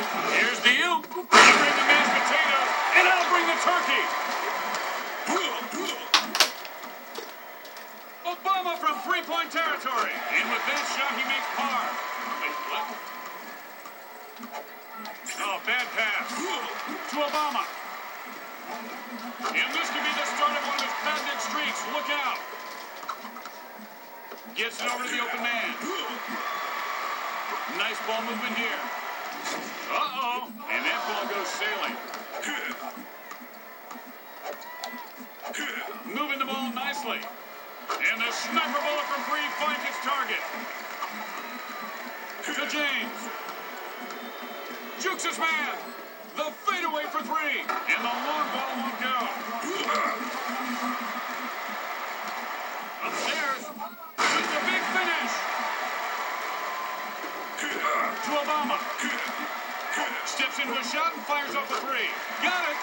Here's the you. You bring the mashed potatoes, and I'll bring the turkey. Obama from three-point territory. And with that shot, he makes par. Wait, what? Oh, bad pass. To Obama. And this could be the start of one of his patented streaks. Look out. Gets it over to the open man. Nice ball movement here. Uh-oh. And that ball goes sailing. Moving the ball nicely. And the sniper bullet from three finds its target. To James. Jukes his man. The fadeaway for three. And the long ball won't go. Upstairs. With the big finish. To Obama. Steps into a shot and fires off the three. Got it.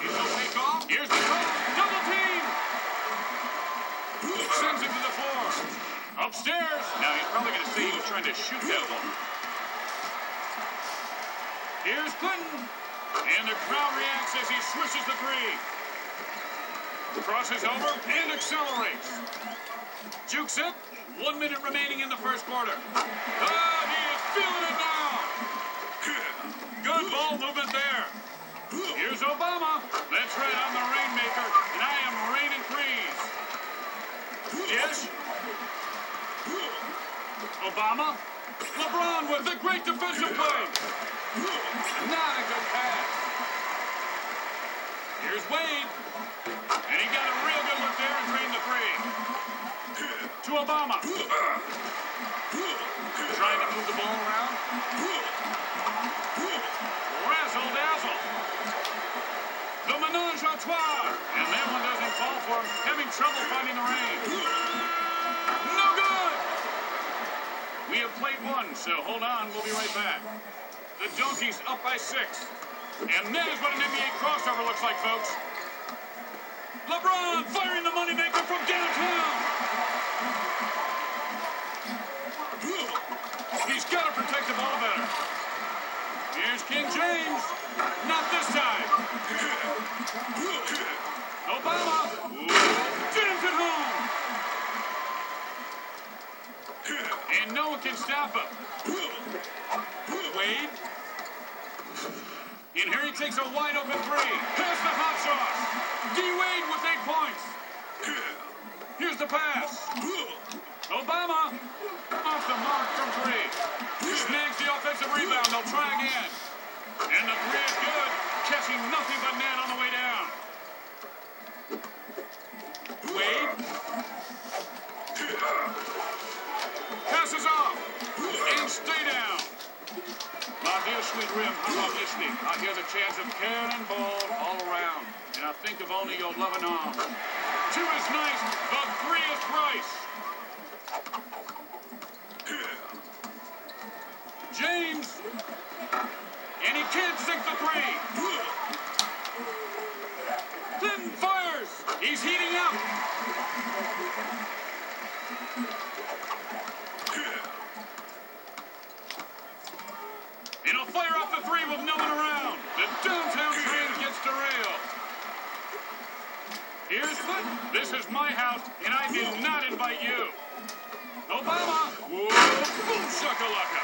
He's no take off. Here's the call. Double team. Sends it to the floor. Upstairs. Now he's probably going to say he was trying to shoot that ball. Here's Clinton. And the crowd reacts as he swishes the three. Crosses over and accelerates. Jukes it. One minute remaining in the first quarter. Ah, he is feeling it now. Good ball movement there. Here's Obama. That's right, I'm the rainmaker, and I am raining threes. Yes. Obama. LeBron with the great defensive play. Not a good pass. Here's Wade. And he got a Obama. Trying to move the ball around. Razzle dazzle. The menage a trois. And that one doesn't fall for him. Having trouble finding the range. No good. We have played one, so hold on. We'll be right back. The Donkeys up by six. And that is what an NBA crossover looks like, folks. LeBron firing the moneymaker from downtown. He's got to protect the ball better. King James. Not this time. Obama. Jams it home. And no one can stop him. Wade. And here he takes a wide open three. Pass the hot sauce. D Wade with eight points. Here's the pass. Obama off the mark from three. Snags the offensive rebound. They'll try again. And the three is good. Catching nothing but net on the way down. Wade. Passes off. And stay down. My dear sweet rim, how I'm listening. I hear the chants of cannonball all around. And I think of only your loving arms. Two is nice, the three is Bryce. The three. Clinton fires. He's heating up. And he'll fire off the three with no one around. The downtown train gets derailed. Here's Clinton. This is my house, and I did not invite you. Obama. Whoa, boom shakalaka.